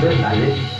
Then